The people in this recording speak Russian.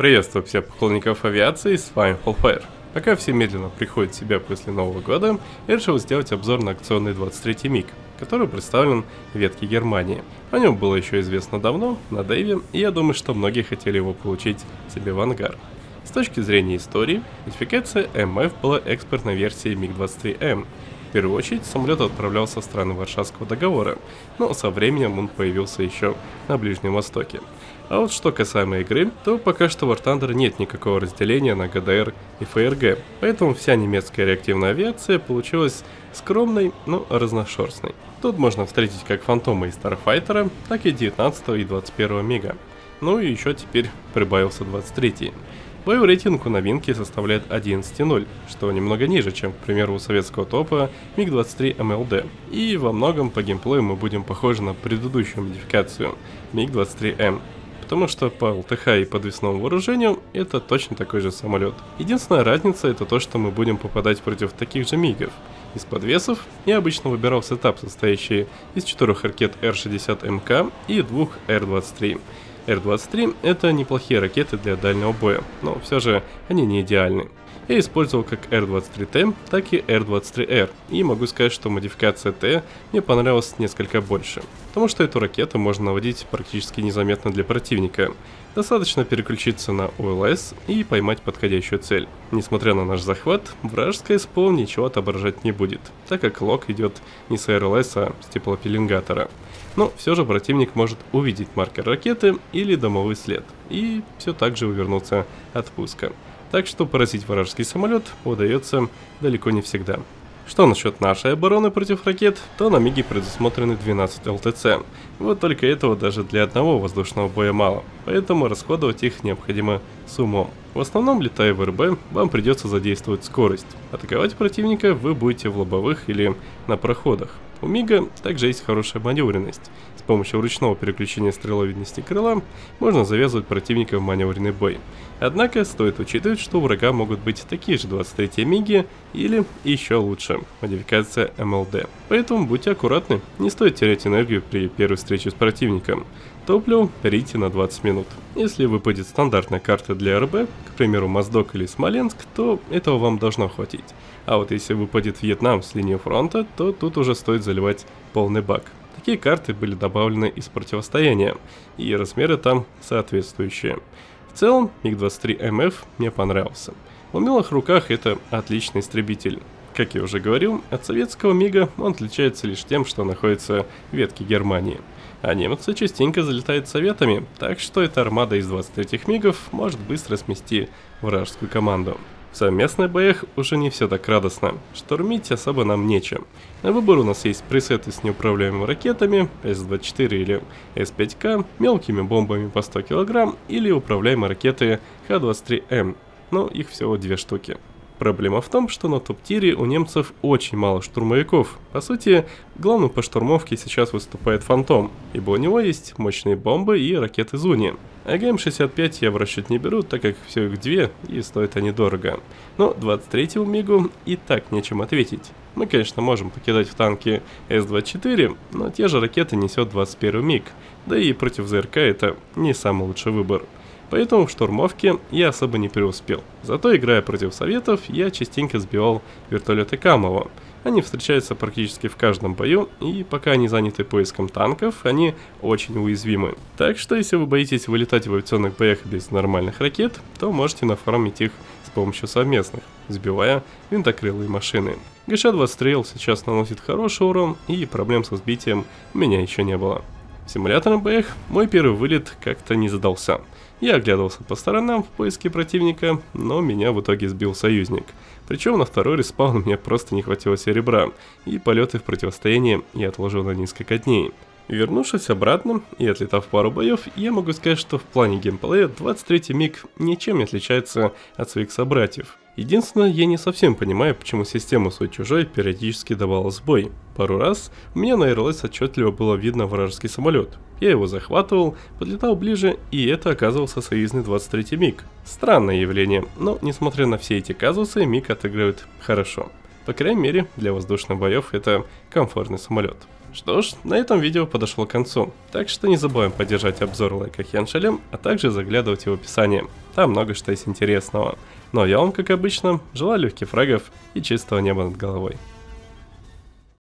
Приветствую всех поклонников авиации, с вами Hellfire. Пока все медленно приходят в себя после Нового года, я решил сделать обзор на акционный 23 МиГ, который представлен в ветке Германии. О нем было еще известно давно, на Дэйве, и я думаю, что многие хотели его получить себе в ангар. С точки зрения истории, модификация МФ была экспортной версией МиГ-23М. В первую очередь, самолет отправлялся в страны Варшавского договора, но со временем он появился еще на Ближнем Востоке. А вот что касаемо игры, то пока что в War Thunder нет никакого разделения на ГДР и ФРГ, поэтому вся немецкая реактивная авиация получилась скромной, но разношерстной. Тут можно встретить как фантомы из Старфайтера, так и 19 и 21 Мига. Ну и еще теперь прибавился 23 Боевой рейтинг у новинки составляет 11.0, что немного ниже, чем, к примеру, у советского топа МиГ-23 МЛД. И во многом по геймплею мы будем похожи на предыдущую модификацию МиГ-23М, потому что по ЛТХ и подвесному вооружению это точно такой же самолет. Единственная разница это то, что мы будем попадать против таких же мигов. Из подвесов я обычно выбирал setup, состоящий из четырех ракет Р-60МК и двух Р-23. Р-23 это неплохие ракеты для дальнего боя, но все же они не идеальны я использовал как R23T, так и R23R, и могу сказать, что модификация T мне понравилась несколько больше, потому что эту ракету можно наводить практически незаметно для противника. Достаточно переключиться на OLS и поймать подходящую цель. Несмотря на наш захват, вражеская СПО ничего отображать не будет, так как лог идет не с RLS, а с теплопеленгатора. Но все же противник может увидеть маркер ракеты или домовый след, и все так же увернуться от пуска. Так что поразить вражеский самолет удается далеко не всегда. Что насчет нашей обороны против ракет, то на МиГе предусмотрены 12 ЛТЦ. Вот только этого даже для одного воздушного боя мало, поэтому расходовать их необходимо с умом. В основном, летая в РБ, вам придется задействовать скорость. Атаковать противника вы будете в лобовых или на проходах. У Мига также есть хорошая маневренность. С помощью ручного переключения стреловидности крыла можно завязывать противника в маневренный бой. Однако стоит учитывать, что у врага могут быть такие же 23 Миги или еще лучше, модификация МЛД. Поэтому будьте аккуратны, не стоит терять энергию при первой встрече с противником. Топливо берите на 20 минут. Если выпадет стандартная карта для РБ, к примеру Моздок или Смоленск, то этого вам должно хватить. А вот если выпадет Вьетнам с линии фронта, то тут уже стоит заливать полный бак. Такие карты были добавлены из противостояния, и размеры там соответствующие. В целом, МиГ-23МФ мне понравился. В умелых руках это отличный истребитель. Как я уже говорил, от советского МиГа он отличается лишь тем, что находится в ветке Германии. А немцы частенько залетают советами, так что эта армада из 23 МиГов может быстро смести вражескую команду. В совместных боях уже не все так радостно, штурмить особо нам нечем. На выбор у нас есть пресеты с неуправляемыми ракетами, С-24 или С-5К, мелкими бомбами по 100 кг или управляемые ракеты Х-23М, но их всего две штуки. Проблема в том, что на топ-тире у немцев очень мало штурмовиков. По сути, главным по штурмовке сейчас выступает Фантом, ибо у него есть мощные бомбы и ракеты Зуни. А ГМ-65 я в расчет не беру, так как все их две и стоят они дорого. Но 23-му МиГу и так нечем ответить. Мы, конечно, можем покидать в танке С-24, но те же ракеты несет 21 МиГ, да и против ЗРК это не самый лучший выбор. Поэтому в штурмовке я особо не преуспел. Зато играя против советов, я частенько сбивал вертолеты Камова. Они встречаются практически в каждом бою, и пока они заняты поиском танков, они очень уязвимы. Так что если вы боитесь вылетать в авиационных боях без нормальных ракет, то можете нафармить их с помощью совместных, сбивая винтокрылые машины. ГШ-20 стрел сейчас наносит хороший урон, и проблем со сбитием у меня еще не было. В симуляторных боях мой первый вылет как-то не задался. Я оглядывался по сторонам в поиске противника, но меня в итоге сбил союзник. Причем на второй респаун мне просто не хватило серебра, и полеты в противостоянии я отложил на несколько дней. Вернувшись обратно и отлетав пару боев, я могу сказать, что в плане геймплея 23 миг ничем не отличается от своих собратьев. Единственное, я не совсем понимаю, почему система свой-чужой периодически давала сбой. Пару раз у меня на РЛС отчетливо было видно вражеский самолет. Я его захватывал, подлетал ближе, и это оказывался союзный 23 МиГ. Странное явление, но несмотря на все эти казусы, МиГ отыгрывает хорошо. По крайней мере, для воздушных боев это комфортный самолет. Что ж, на этом видео подошло к концу, так что не забываем поддержать обзор лайка Хеншелем, а также заглядывать в описание, там много что есть интересного. Ну а я вам, как обычно, желаю легких фрагов и чистого неба над головой.